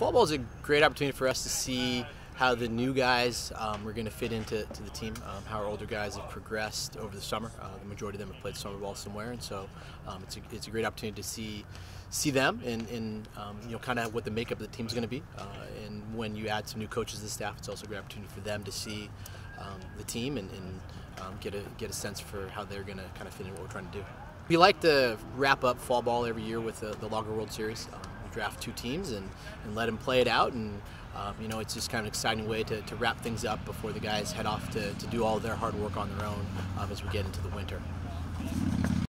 fall ball is a great opportunity for us to see how the new guys um, are going to fit into to the team, um, how our older guys have progressed over the summer. Uh, the majority of them have played summer ball somewhere, and so um, it's, a, it's a great opportunity to see see them and, and um, you know kind of what the makeup of the team is going to be. Uh, and when you add some new coaches to the staff, it's also a great opportunity for them to see um, the team and, and um, get a get a sense for how they're going to kind of fit in what we're trying to do. We like to wrap up fall ball every year with the, the Logger World Series. Draft two teams and, and let them play it out, and um, you know it's just kind of an exciting way to, to wrap things up before the guys head off to, to do all their hard work on their own um, as we get into the winter.